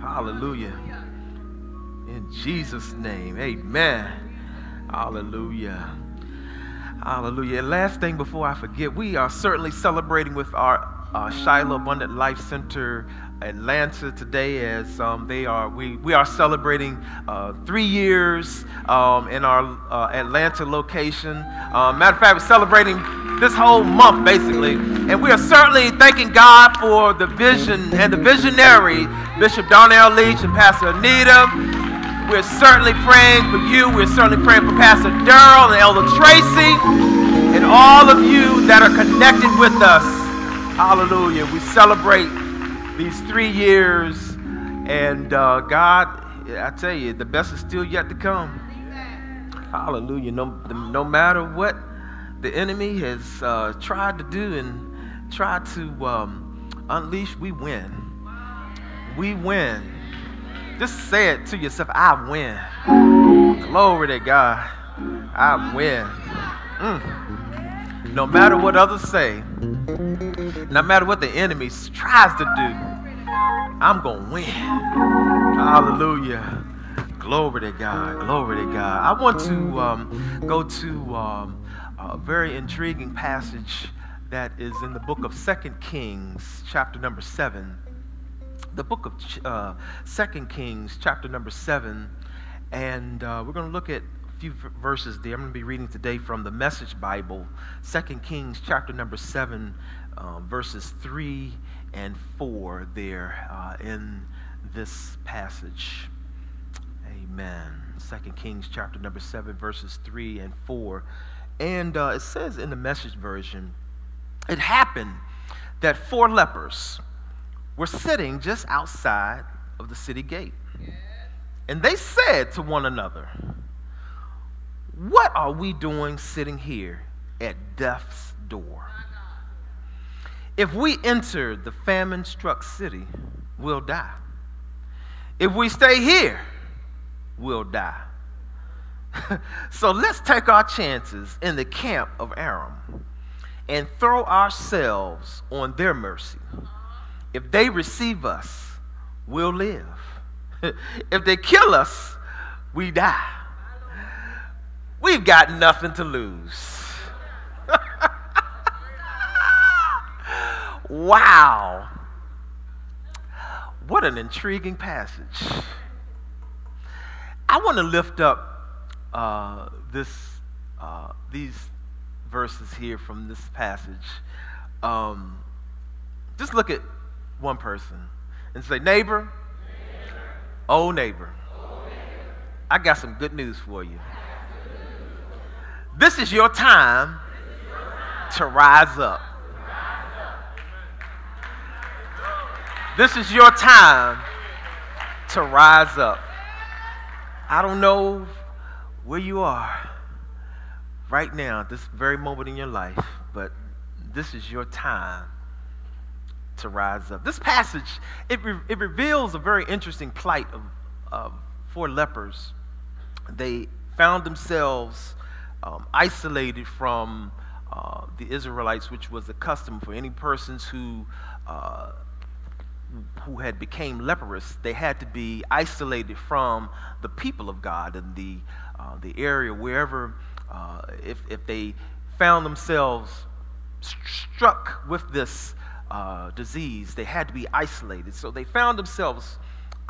Hallelujah. In Jesus' name, amen. Hallelujah. Hallelujah. Last thing before I forget, we are certainly celebrating with our uh, Shiloh Abundant Life Center Atlanta today as um, they are we, we are celebrating uh, three years um, in our uh, Atlanta location. Uh, matter of fact, we're celebrating this whole month basically, and we are certainly thanking God for the vision and the visionary Bishop Darnell Leach and Pastor Anita. We're certainly praying for you. We're certainly praying for Pastor Darrell and Elder Tracy and all of you that are connected with us. Hallelujah. We celebrate these three years. And uh, God, I tell you, the best is still yet to come. Hallelujah. No, no matter what the enemy has uh, tried to do and tried to um, unleash, we win. We win. Just say it to yourself I win. Glory to God. I win. Mm. No matter what others say, no matter what the enemy tries to do, I'm going to win. Hallelujah. Glory to God. Glory to God. I want to um, go to um, a very intriguing passage that is in the book of Second Kings, chapter number 7. The book of uh, 2 Kings, chapter number 7. And uh, we're going to look at a few verses there. I'm going to be reading today from the Message Bible, 2 Kings chapter number 7, uh, verses 3 and 4 there uh, in this passage. Amen. 2 Kings chapter number 7, verses 3 and 4. And uh, it says in the Message version, it happened that four lepers were sitting just outside of the city gate. And they said to one another, what are we doing sitting here at death's door? If we enter the famine struck city, we'll die. If we stay here, we'll die. so let's take our chances in the camp of Aram and throw ourselves on their mercy. If they receive us, we'll live. if they kill us, we die. We've got nothing to lose. wow. What an intriguing passage. I want to lift up uh, this, uh, these verses here from this passage. Um, just look at one person and say, neighbor, neighbor. Oh, neighbor. oh neighbor, I got some good news for you. This is your time to rise up. This is your time to rise up. I don't know where you are right now, this very moment in your life, but this is your time to rise up. This passage, it, re- it reveals a very interesting plight of, of four lepers. They found themselves um, isolated from uh, the Israelites, which was the custom for any persons who uh, who had became leprous. They had to be isolated from the people of God in the uh, the area wherever uh, if if they found themselves st- struck with this uh, disease, they had to be isolated. So they found themselves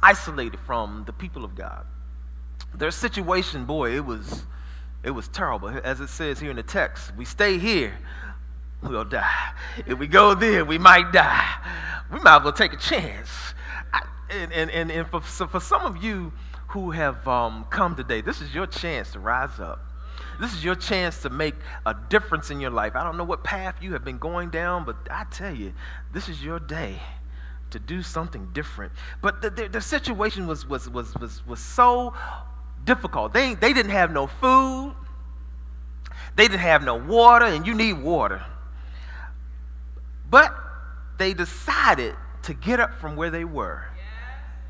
isolated from the people of God. Their situation, boy, it was it was terrible. As it says here in the text, we stay here, we'll die. If we go there, we might die. We might as well take a chance. I, and, and, and, and for, so for some of you who have um, come today, this is your chance to rise up. This is your chance to make a difference in your life. I don't know what path you have been going down, but I tell you, this is your day to do something different. But the, the, the situation was, was, was, was, was so difficult. They, they didn't have no food, they didn't have no water, and you need water. But they decided to get up from where they were.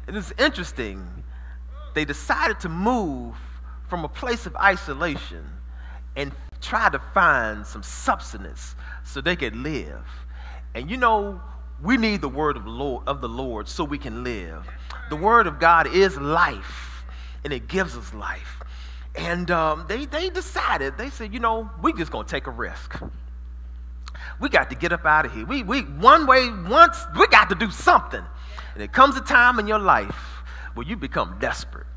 And It is interesting. They decided to move from a place of isolation and try to find some substance so they could live. And you know, we need the word of the Lord, of the Lord so we can live. The word of God is life, and it gives us life. And um, they, they decided, they said, you know, we're just going to take a risk. We got to get up out of here. We, we, one way, once, we got to do something. And it comes a time in your life where you become desperate.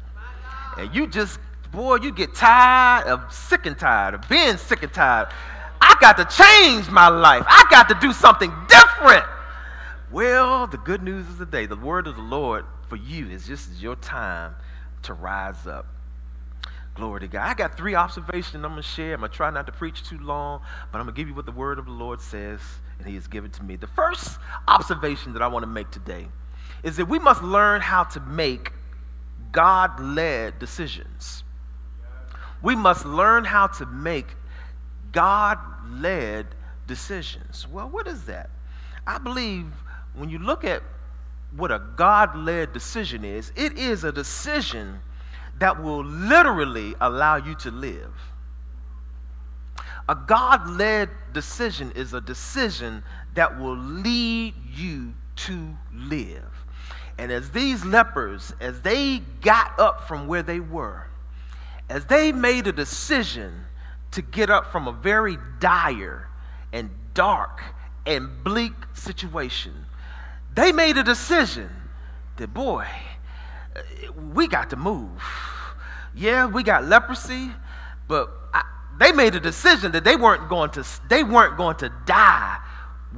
And you just, boy, you get tired of sick and tired of being sick and tired. I got to change my life. I got to do something different. Well, the good news is today. The word of the Lord for you is just your time to rise up. Glory to God. I got three observations I'm going to share. I'm going to try not to preach too long, but I'm going to give you what the word of the Lord says, and He has given to me. The first observation that I want to make today is that we must learn how to make God led decisions. We must learn how to make God led decisions. Well, what is that? I believe when you look at what a God led decision is, it is a decision that will literally allow you to live. A God led decision is a decision that will lead you to live. And as these lepers, as they got up from where they were, as they made a decision to get up from a very dire and dark and bleak situation, they made a decision that, boy, we got to move. Yeah, we got leprosy, but I, they made a decision that they weren't going to they weren't going to die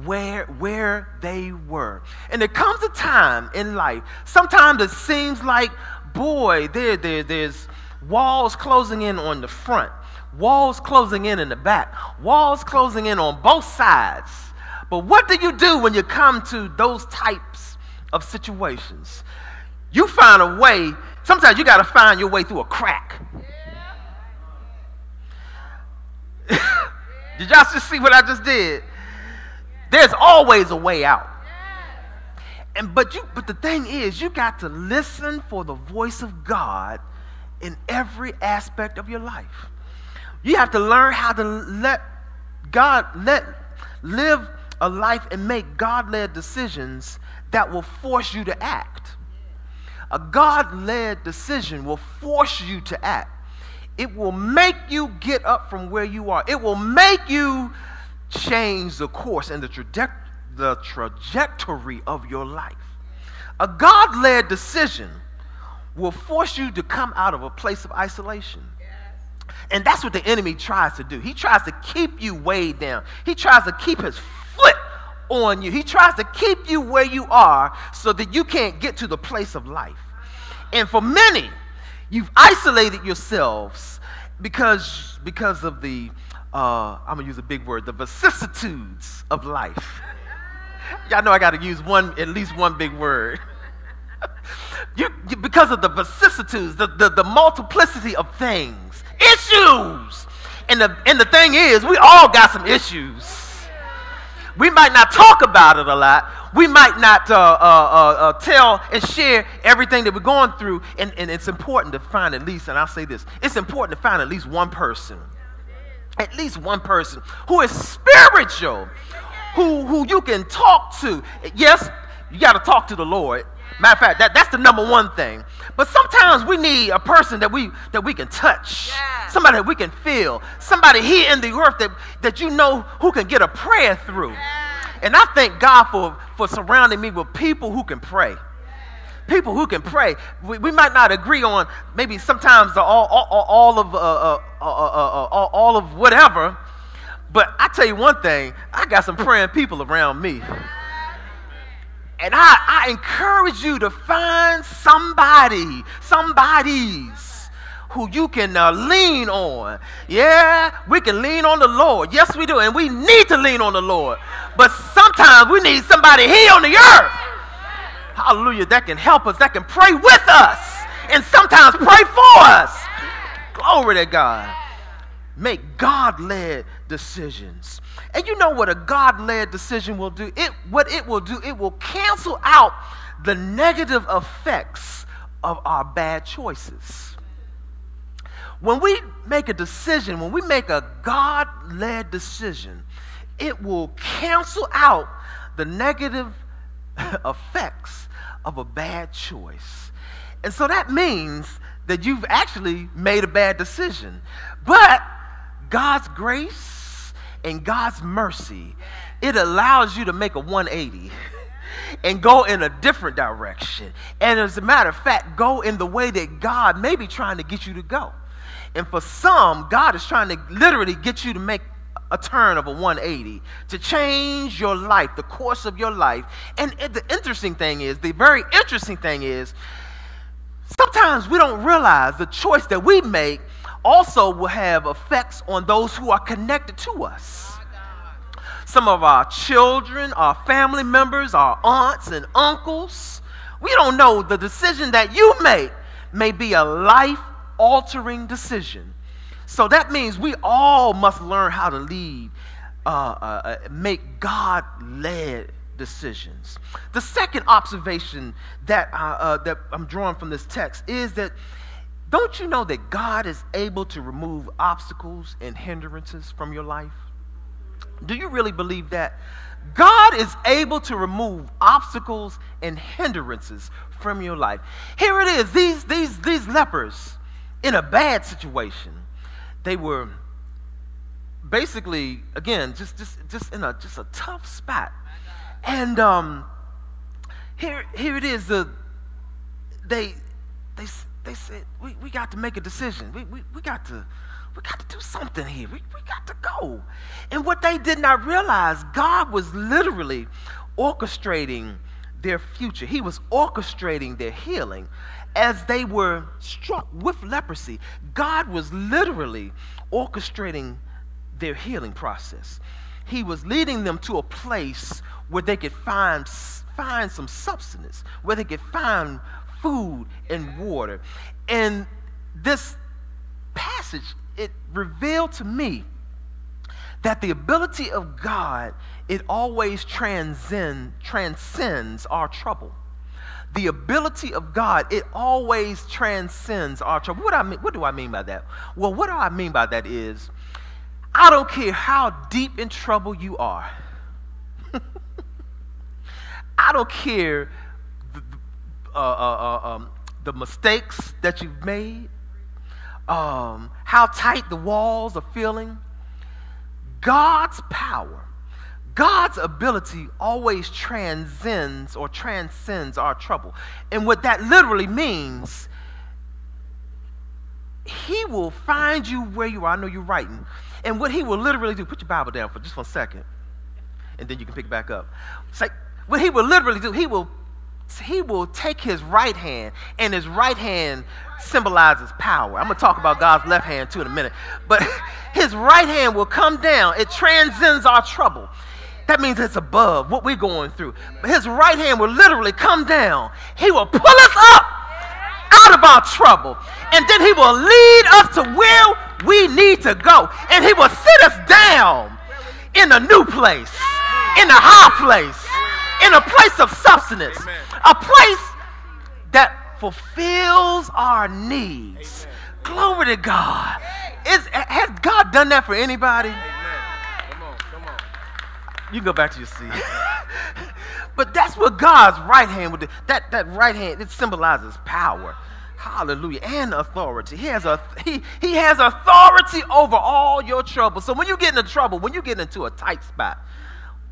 where where they were. And there comes a time in life. Sometimes it seems like, boy, there, there there's walls closing in on the front, walls closing in in the back, walls closing in on both sides. But what do you do when you come to those types of situations? You find a way, sometimes you got to find your way through a crack. did y'all just see what I just did? There's always a way out. And but you but the thing is you got to listen for the voice of God in every aspect of your life. You have to learn how to let God let live a life and make God led decisions that will force you to act. A God led decision will force you to act. It will make you get up from where you are. It will make you change the course and the, traje- the trajectory of your life. A God led decision will force you to come out of a place of isolation. And that's what the enemy tries to do. He tries to keep you weighed down, he tries to keep his foot on you. He tries to keep you where you are so that you can't get to the place of life. And for many, you've isolated yourselves because, because of the, uh, I'm to use a big word, the vicissitudes of life. Y'all know I got to use one, at least one big word. you, you, because of the vicissitudes, the, the, the multiplicity of things, issues. And the, and the thing is, we all got some issues. We might not talk about it a lot. We might not uh, uh, uh, uh, tell and share everything that we're going through. And, and it's important to find at least, and I'll say this it's important to find at least one person, at least one person who is spiritual, who, who you can talk to. Yes, you got to talk to the Lord. Matter of fact, that, that's the number one thing. But sometimes we need a person that we that we can touch, yeah. somebody that we can feel, somebody here in the earth that, that you know who can get a prayer through. Yeah. And I thank God for, for surrounding me with people who can pray. People who can pray. We, we might not agree on maybe sometimes all, all, all of uh, uh, uh, uh, all of whatever, but I tell you one thing, I got some praying people around me. And I, I encourage you to find somebody, somebody's who you can uh, lean on. Yeah, we can lean on the Lord. Yes, we do. And we need to lean on the Lord. But sometimes we need somebody here on the earth. Hallelujah. That can help us, that can pray with us, and sometimes pray for us. Glory to God. Make God led decisions. And you know what a God led decision will do? It, what it will do, it will cancel out the negative effects of our bad choices. When we make a decision, when we make a God led decision, it will cancel out the negative effects of a bad choice. And so that means that you've actually made a bad decision. But God's grace and God's mercy, it allows you to make a 180 and go in a different direction. And as a matter of fact, go in the way that God may be trying to get you to go. And for some, God is trying to literally get you to make a turn of a 180 to change your life, the course of your life. And the interesting thing is, the very interesting thing is, sometimes we don't realize the choice that we make also will have effects on those who are connected to us. Some of our children, our family members, our aunts and uncles. We don't know the decision that you make may be a life altering decision. So that means we all must learn how to lead, uh, uh, uh make God led decisions. The second observation that, uh, uh, that I'm drawing from this text is that don't you know that God is able to remove obstacles and hindrances from your life? Do you really believe that? God is able to remove obstacles and hindrances from your life. Here it is, these, these, these lepers in a bad situation. They were basically, again, just, just, just in a, just a tough spot. And um, here, here it is. The, they, they, they said, we, we got to make a decision. We, we, we, got to, we got to do something here. We, we got to go. And what they did not realize, God was literally orchestrating their future. He was orchestrating their healing as they were struck with leprosy. God was literally orchestrating their healing process. He was leading them to a place where they could find, find some substance, where they could find food and water. And this passage, it revealed to me that the ability of God, it always transcend, transcends our trouble. The ability of God, it always transcends our trouble. What, I mean, what do I mean by that? Well, what do I mean by that is, I don't care how deep in trouble you are. I don't care the, uh, uh, uh, um, the mistakes that you've made, um, how tight the walls are feeling. God's power, God's ability always transcends or transcends our trouble. And what that literally means, He will find you where you are. I know you're writing. And what He will literally do, put your Bible down for just one second, and then you can pick it back up. Say, what He will literally do, He will he will take his right hand, and his right hand symbolizes power. I'm going to talk about God's left hand too in a minute. But his right hand will come down, it transcends our trouble. That means it's above what we're going through. But his right hand will literally come down, he will pull us up out of our trouble, and then he will lead us to where we need to go, and he will sit us down in a new place, in a high place in a place of substance, a place that fulfills our needs. Glory to God. Is, has God done that for anybody? Come on, come on. You can go back to your seat. but that's what God's right hand would do. That, that right hand, it symbolizes power. Hallelujah. And authority. He has, a, he, he has authority over all your trouble. So when you get into trouble, when you get into a tight spot,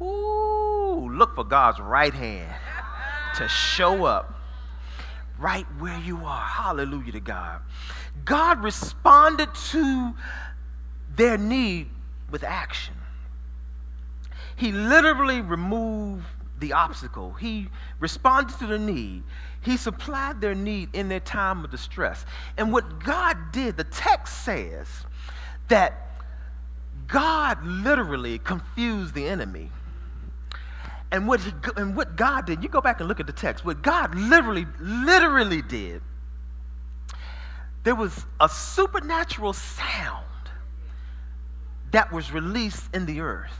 Ooh, look for God's right hand to show up right where you are. Hallelujah to God. God responded to their need with action. He literally removed the obstacle. He responded to the need. He supplied their need in their time of distress. And what God did, the text says that God literally confused the enemy and what, he, and what God did, you go back and look at the text, what God literally, literally did, there was a supernatural sound that was released in the earth.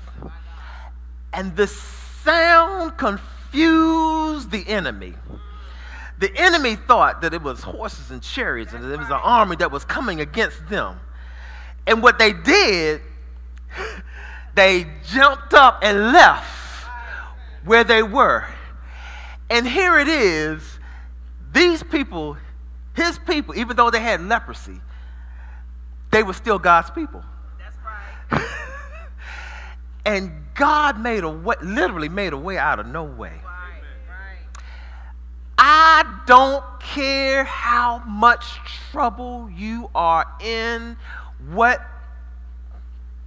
And the sound confused the enemy. The enemy thought that it was horses and chariots and it was an army that was coming against them. And what they did, they jumped up and left where they were. And here it is these people, his people, even though they had leprosy, they were still God's people. That's right. and God made a way, literally made a way out of no way. I don't care how much trouble you are in, what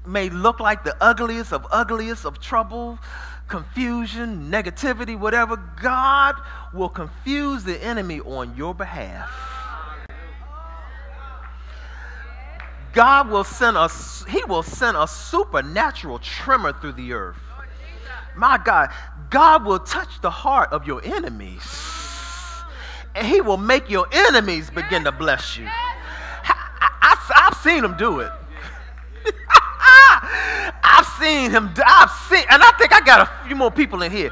may look like the ugliest of ugliest of trouble, confusion, negativity, whatever, God will confuse the enemy on your behalf. God will send us, He will send a supernatural tremor through the earth. My God, God will touch the heart of your enemies. And He will make your enemies begin to bless you. I, have seen Him do it. I've seen Him, I've seen, and I think I got a few more people in here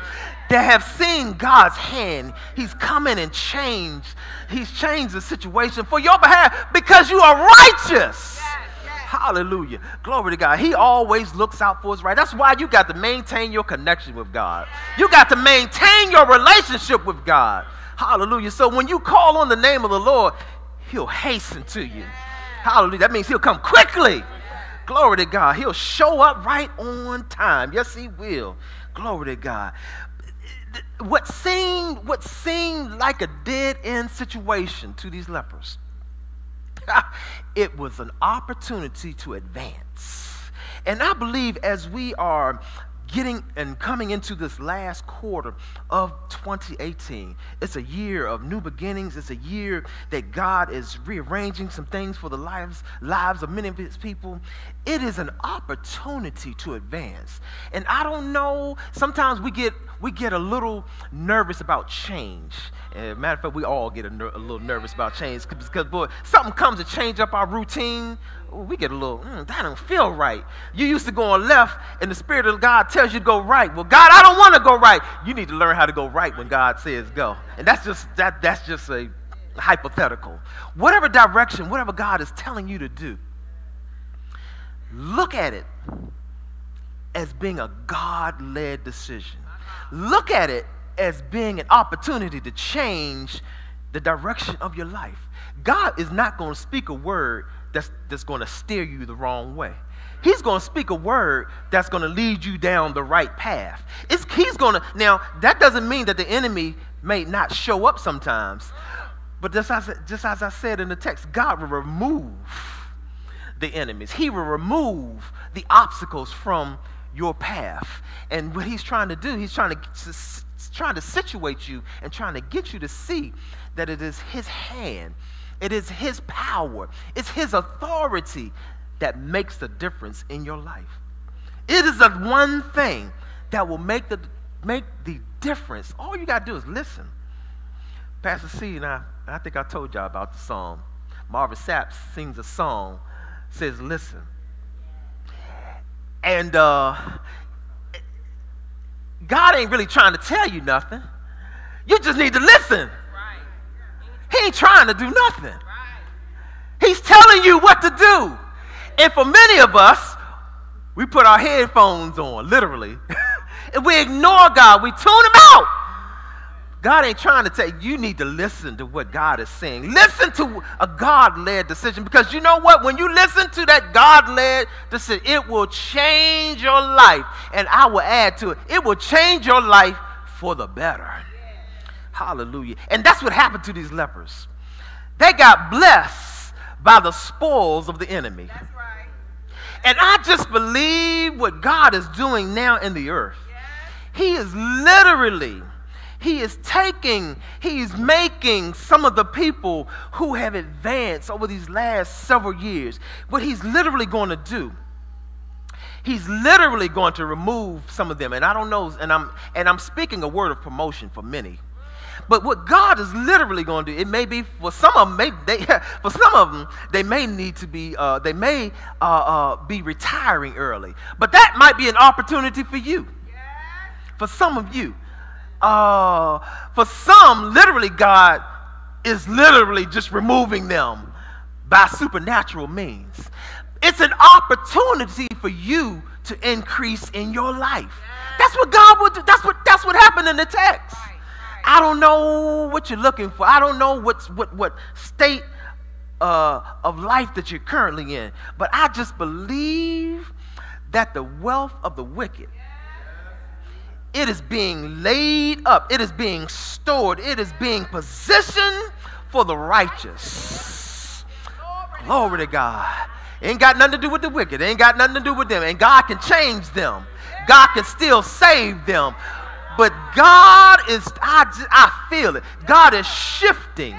that have seen God's hand. He's come in and changed. He's changed the situation for your behalf because you are righteous. Hallelujah. Glory to God. He always looks out for us right. That's why you got to maintain your connection with God. You got to maintain your relationship with God. Hallelujah. So when you call on the name of the Lord, he'll hasten to you. Hallelujah. That means he'll come quickly. Glory to God. He'll show up right on time. Yes, he will. Glory to God. What seemed, what seemed like a dead end situation to these lepers, it was an opportunity to advance. And I believe as we are getting and coming into this last quarter of 2018. It's a year of new beginnings. It's a year that God is rearranging some things for the lives, lives of many of his people. It is an opportunity to advance. And I don't know, sometimes we get we get a little nervous about change. And matter of fact, we all get a, ner- a little nervous about change because, boy, something comes to change up our routine. we get a little, mm, that don't feel right. You used to go on left, and the Spirit of God tells you to go right. Well, God, I don't want to go right. You need to learn how to go right when God says go. And that's just that. That's just a hypothetical. Whatever direction, whatever God is telling you to do, look at it as being a God-led decision look at it as being an opportunity to change the direction of your life. God is not going to speak a word that's, that's going to steer you the wrong way. He's going to speak a word that's going to lead you down the right path. It's, he's going to, now, that doesn't mean that the enemy may not show up sometimes. But just as, just as I said in the text, God will remove the enemies, He will remove the obstacles from your path. And what he's trying to do, he's trying to, trying to situate you and trying to get you to see that it is his hand, it is his power, it's his authority that makes the difference in your life. It is the one thing that will make the, make the difference. All you got to do is listen. Pastor C and I, I think I told y'all about the song. Marvin Sapp sings a song, says, Listen. And uh, God ain't really trying to tell you nothing. You just need to listen. He ain't trying to do nothing. He's telling you what to do. And for many of us, we put our headphones on, literally, and we ignore God. We tune him out. God ain't trying to tell you, you need to listen to what God is saying. Listen to a God led decision because you know what? When you listen to that God led decision, it will change your life. And I will add to it, it will change your life for the better. Hallelujah. And that's what happened to these lepers. They got blessed by the spoils of the enemy. Right. And I just believe what God is doing now in the earth. He is literally he is taking, he's making some of the people who have advanced over these last several years. What he's literally going to do, he's literally going to remove some of them. And I don't know, and I'm and I'm speaking a word of promotion for many. But what God is literally going to do, it may be for some of them, may, they, for some of them, they may need to be, uh, they may uh, uh, be retiring early. But that might be an opportunity for you. For some of you, uh, for some, literally, God is literally just removing them by supernatural means. It's an opportunity for you to increase in your life. That's what God would do. That's what, that's what happened in the text. I don't know what you're looking for. I don't know what's, what, what state uh, of life that you're currently in. But I just believe that the wealth of the wicked, it is being laid up, it is being stored, it is being positioned for the righteous. Glory to God. Ain't got nothing to do with the wicked. Ain't got nothing to do with them. And God can change them. God can still save them. But God is, I, I feel it. God is shifting.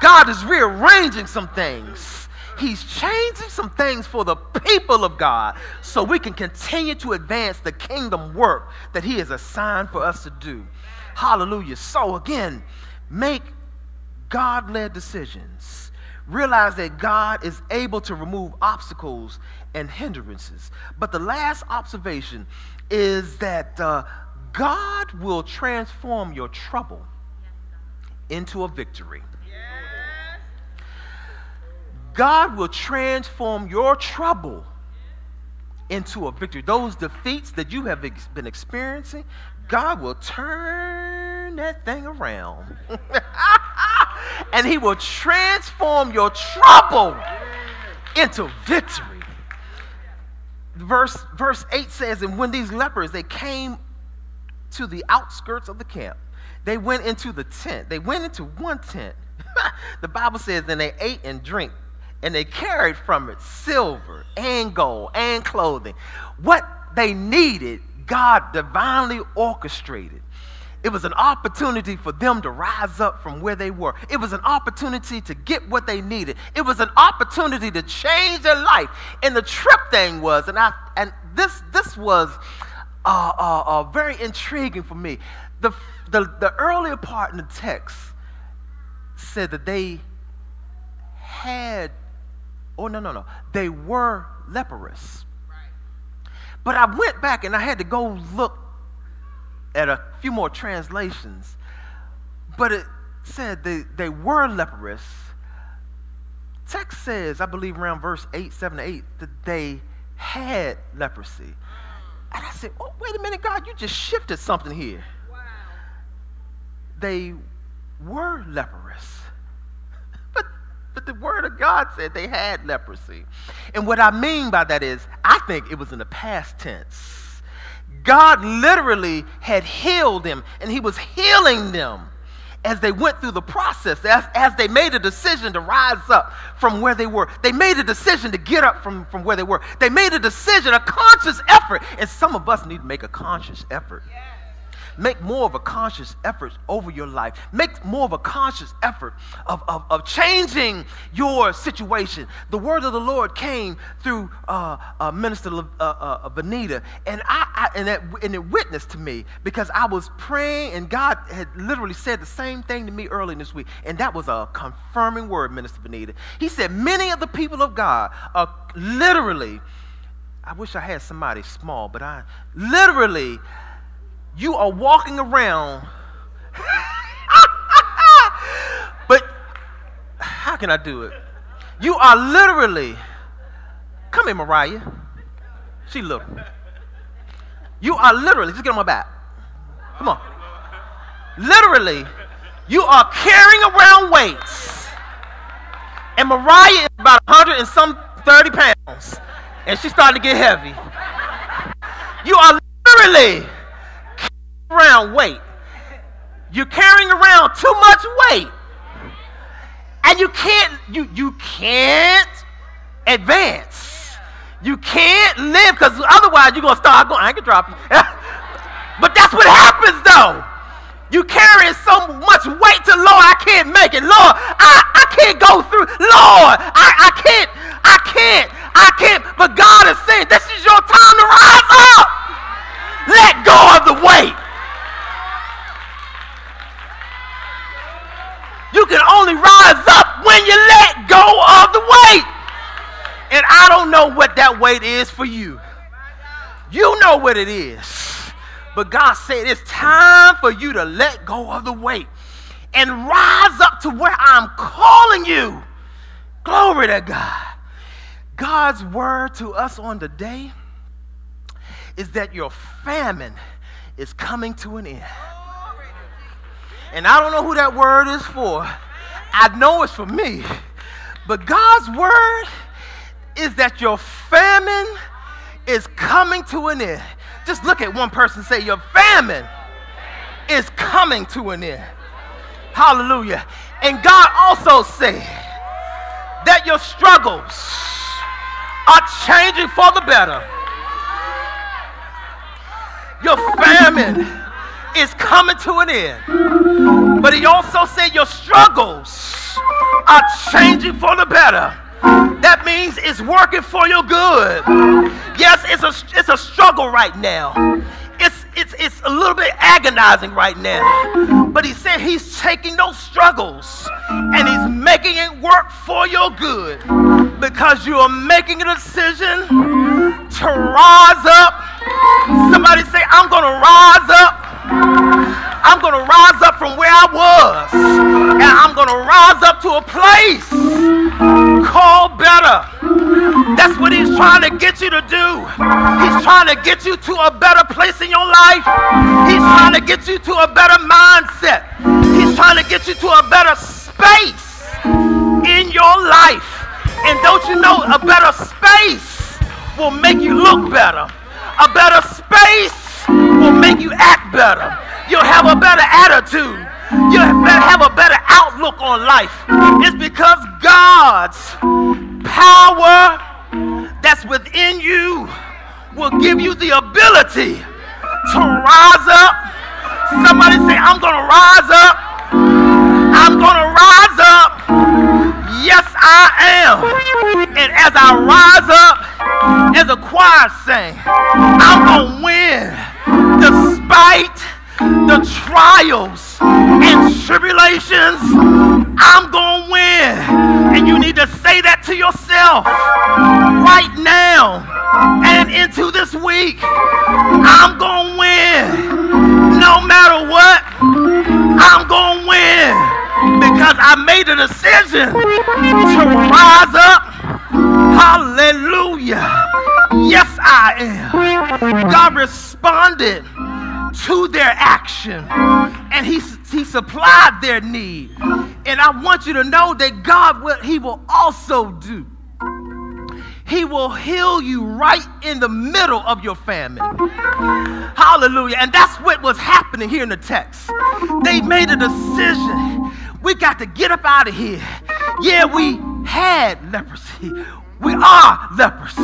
God is rearranging some things. He's changing some things for the people of God so we can continue to advance the kingdom work that He has assigned for us to do. Hallelujah. So, again, make God led decisions. Realize that God is able to remove obstacles and hindrances. But the last observation is that uh, God will transform your trouble into a victory. God will transform your trouble into a victory. Those defeats that you have ex- been experiencing, God will turn that thing around. and He will transform your trouble into victory. Verse, verse 8 says, And when these lepers, they came to the outskirts of the camp, they went into the tent. They went into one tent. the Bible says, And they ate and drank and they carried from it silver and gold and clothing. What they needed, God divinely orchestrated. It was an opportunity for them to rise up from where they were. It was an opportunity to get what they needed. It was an opportunity to change their life. And the trip thing was, and I and this this was uh, uh, uh, very intriguing for me. The, the the earlier part in the text said that they had Oh, no, no, no. They were leprous. Right. But I went back and I had to go look at a few more translations. But it said they, they were leprous. Text says, I believe around verse 8, 7 8, that they had leprosy. And I said, oh, wait a minute, God, you just shifted something here. Wow. They were leprous. But the word of God said they had leprosy. And what I mean by that is, I think it was in the past tense. God literally had healed them, and He was healing them as they went through the process, as, as they made a decision to rise up from where they were. They made a decision to get up from, from where they were. They made a decision, a conscious effort. And some of us need to make a conscious effort. Yeah. Make more of a conscious effort over your life. Make more of a conscious effort of, of, of changing your situation. The word of the Lord came through uh, uh, Minister uh, uh, Benita, and, I, I, and, that, and it witnessed to me because I was praying, and God had literally said the same thing to me early this week, and that was a confirming word, Minister Benita. He said, Many of the people of God are literally, I wish I had somebody small, but I literally you are walking around. but how can I do it? You are literally, come here, Mariah. She little. You are literally, just get on my back. Come on. Literally, you are carrying around weights. And Mariah is about 100 and some 30 pounds. And she's starting to get heavy. You are literally around weight. You're carrying around too much weight. And you can't, you, you can't advance. You can't live because otherwise you're going to start going, I can drop you. but that's what happens though. You carrying so much weight to Lord, I can't make it. Lord, I, I can't go through. Lord, I, I can't, I can't, I can't. But God is saying, this is your time to rise up. Let go of the weight. You can only rise up when you let go of the weight. And I don't know what that weight is for you. You know what it is. But God said it's time for you to let go of the weight and rise up to where I'm calling you. Glory to God. God's word to us on the day is that your famine is coming to an end. And I don't know who that word is for. I know it's for me. But God's word is that your famine is coming to an end. Just look at one person say, Your famine is coming to an end. Hallelujah. And God also said that your struggles are changing for the better. Your famine is coming to an end. But he also said your struggles are changing for the better. That means it's working for your good. Yes, it's a, it's a struggle right now. It's, it's, it's a little bit agonizing right now. But he said he's taking those struggles and he's making it work for your good because you are making a decision to rise up. Somebody say, I'm going to rise up. I'm going to rise up from where I was. And I'm going to rise up to a place called better. That's what he's trying to get you to do. He's trying to get you to a better place in your life. He's trying to get you to a better mindset. He's trying to get you to a better space in your life. And don't you know a better space will make you look better. A better space will make you act better. You'll have a better attitude. You'll have a better outlook on life. It's because God's power that's within you will give you the ability to rise up. Somebody say, I'm going to rise up. I'm going to rise up. Yes, I am. And as I rise up, as a choir sing, trials and tribulations. I'm going to win. And you need to say that to yourself right now and into this week. I'm going to win. No matter what, I'm going to win because I made a decision to rise up. Hallelujah. Yes, I am. God responded to their action and he, he supplied their need. And I want you to know that God will, he will also do. He will heal you right in the middle of your famine. Hallelujah. And that's what was happening here in the text. They made a decision. We got to get up out of here. Yeah, we had leprosy. We are lepers,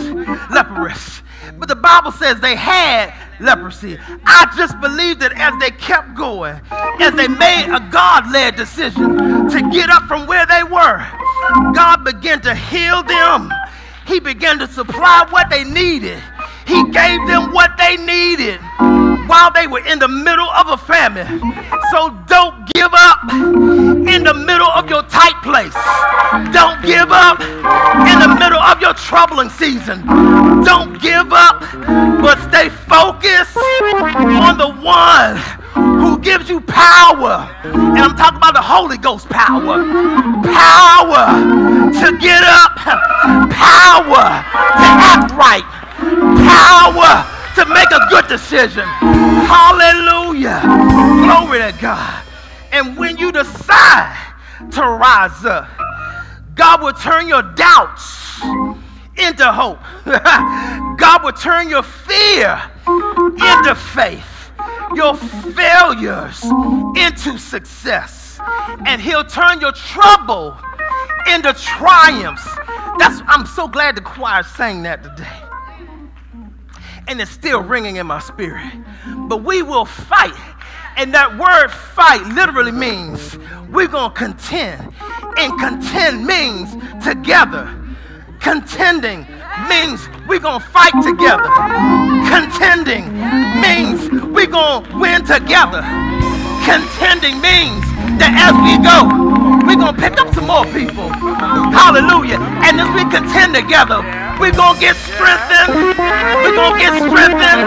leprous. But the Bible says they had leprosy. I just believe that as they kept going, as they made a God led decision to get up from where they were, God began to heal them. He began to supply what they needed. He gave them what they needed while they were in the middle of a famine. So don't give up in the middle of your tight place. Don't give up in the middle of your troubling season. Don't give up, but stay focused on the one who gives you power. And I'm talking about the Holy Ghost power. Power to get up, power to act right, power to make a good decision. Hallelujah. Glory to God. And when you decide to rise up, God will turn your doubts into hope. God will turn your fear into faith, your failures into success. And he'll turn your trouble into triumphs. That's I'm so glad the choir sang that today and it's still ringing in my spirit. But we will fight. And that word fight literally means we're going to contend. And contend means together. Contending means we're going to fight together. Contending means we're going to win together. Contending means that as we go, we're going to pick up some more people. Hallelujah. And as we contend together, we're going to get strengthened. We're going to get strengthened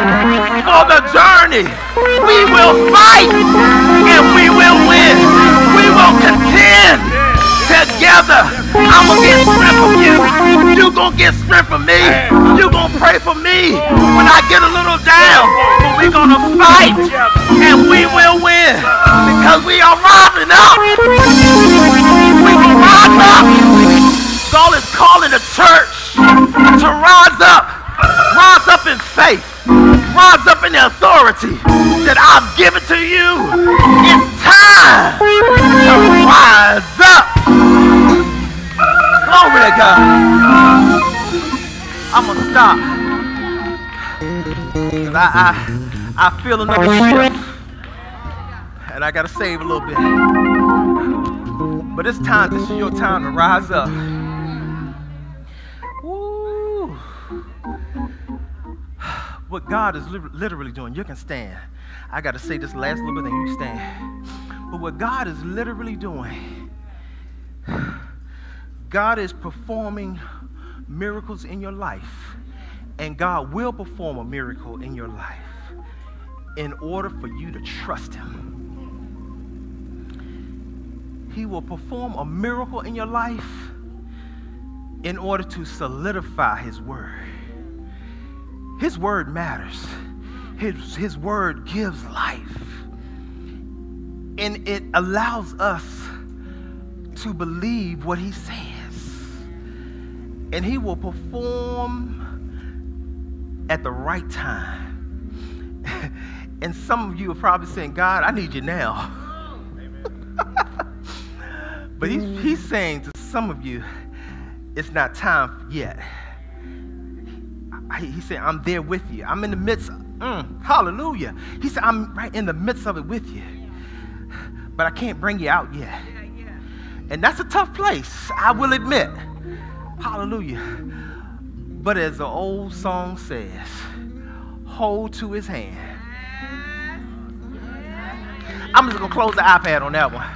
for the journey. We will fight and we will win. We will contend together. I'm going to get strength from you. You're gonna get strength from me. You gonna pray for me when I get a little down. But we gonna fight and we will win because we are rising up. We will rise up. God is calling the church to rise up. Faith. Rise up in the authority that I've given to you. It's time to rise up. Glory to God. I'm gonna stop. Cause I, I, I feel another shift. And I gotta save a little bit. But it's time, this is your time to rise up. What God is li- literally doing, you can stand. I gotta say this last little bit, then you stand. But what God is literally doing, God is performing miracles in your life, and God will perform a miracle in your life in order for you to trust Him. He will perform a miracle in your life in order to solidify His word. His word matters, His, his word gives life, and it allows us to believe what He says and he will perform at the right time. and some of you are probably saying, God, I need you now. but he's, he's saying to some of you, it's not time yet. He said, I'm there with you. I'm in the midst. Mm, hallelujah. He said, I'm right in the midst of it with you. But I can't bring you out yet. And that's a tough place, I will admit. Hallelujah. But as the old song says, hold to his hand. I'm just going to close the iPad on that one.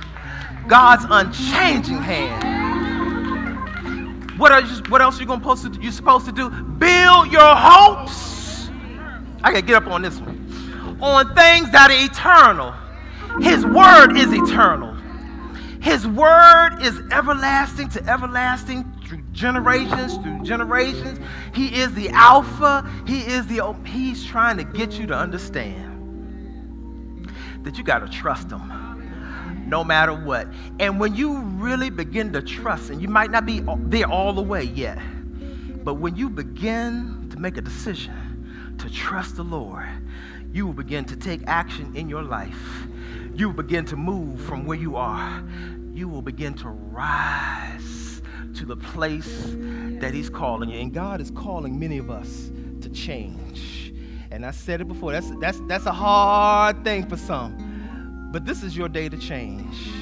God's unchanging hand. What, are you, what else are you going to do? You're supposed to do? Build your hopes. I got to get up on this one. On things that are eternal. His word is eternal. His word is everlasting to everlasting through generations, through generations. He is the Alpha. He is the, he's trying to get you to understand that you got to trust him no matter what. And when you really begin to trust, and you might not be there all the way yet, but when you begin to make a decision to trust the Lord, you will begin to take action in your life. You will begin to move from where you are. You will begin to rise to the place that He's calling you. And God is calling many of us to change. And I said it before, that's, that's, that's a hard thing for some. But this is your day to change.